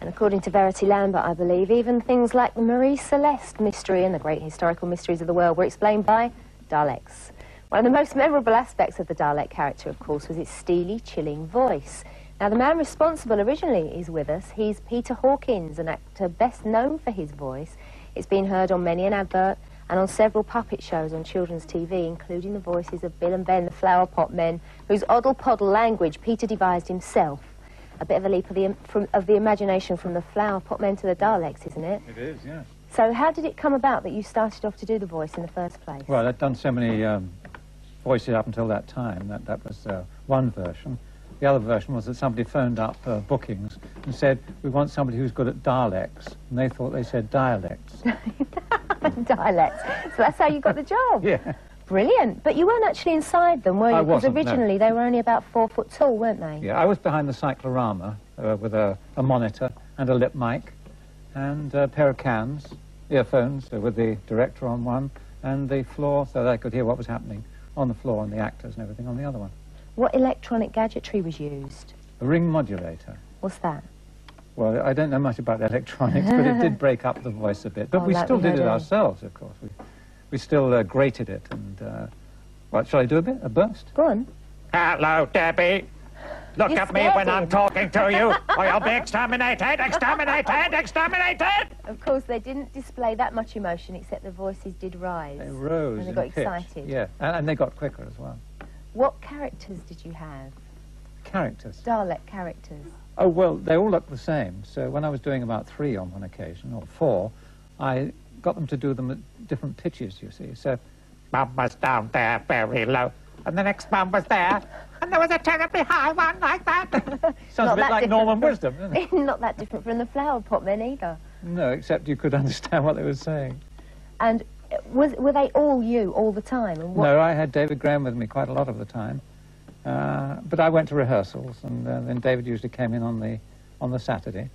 And according to Verity Lambert, I believe, even things like the Marie Celeste mystery and the great historical mysteries of the world were explained by Daleks. One of the most memorable aspects of the Dalek character, of course, was its steely, chilling voice. Now, the man responsible originally is with us. He's Peter Hawkins, an actor best known for his voice. It's been heard on many an advert and on several puppet shows on children's TV, including the voices of Bill and Ben, the Flower Pot Men, whose oddle-poddle language Peter devised himself. A bit of a leap of the, from, of the imagination from the Flower Pot Men to the Daleks, isn't it? It is, yes. So how did it come about that you started off to do the voice in the first place? Well, I'd done so many um, voices up until that time. That, that was uh, one version. The other version was that somebody phoned up uh, bookings and said, we want somebody who's good at Daleks. And they thought they said dialects. Dialects. So that's how you got the job? yeah. Brilliant. But you weren't actually inside them, were you? I Because wasn't, no. originally they were only about four foot tall, weren't they? Yeah, I was behind the cyclorama uh, with a, a monitor and a lip mic and a pair of cans, earphones uh, with the director on one and the floor so that I could hear what was happening on the floor and the actors and everything on the other one. What electronic gadgetry was used? A ring modulator. What's that? Well, I don't know much about electronics, but it did break up the voice a bit. But Oh, we still we did it ourselves, of course. We, we still uh, grated it and... Uh, what, shall I do a bit? A burst? Go on. Hello, Debbie. Look You at me scared when I'm him. talking to you, or you'll be exterminated, exterminated, exterminated! Of course, they didn't display that much emotion, except the voices did rise. They rose And they got pitch. excited. Yeah, and, and they got quicker as well. What characters did you have? Characters. Dalek characters. Oh, well, they all look the same. So when I was doing about three on one occasion, or four, I got them to do them at different pitches, you see. So, Mum was down there very low, and the next mum was there, and there was a terribly high one like that. sounds a bit like Norman from- Wisdom, doesn't it? Not that different from the Flower Pot Men either. No, except you could understand what they were saying. And was, were they all you all the time? No, I had David Graham with me quite a lot of the time. Uh, but I went to rehearsals, and uh, then David usually came in on the, on the Saturday,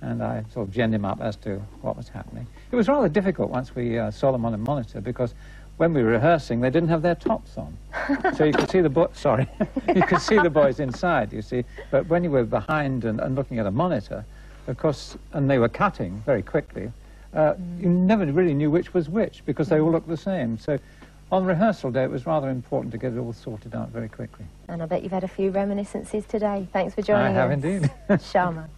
and I sort of ginned him up as to what was happening. It was rather difficult once we uh, saw them on a monitor, because when we were rehearsing, they didn't have their tops on. so you could see the bo- sorry, you could see the boys inside, you see. But when you were behind and, and looking at a monitor, of course, and they were cutting very quickly, uh, you never really knew which was which, because they all looked the same. So on rehearsal day, it was rather important to get it all sorted out very quickly. and I bet you've had a few reminiscences today. Thanks for joining I have us. indeed. Sharma.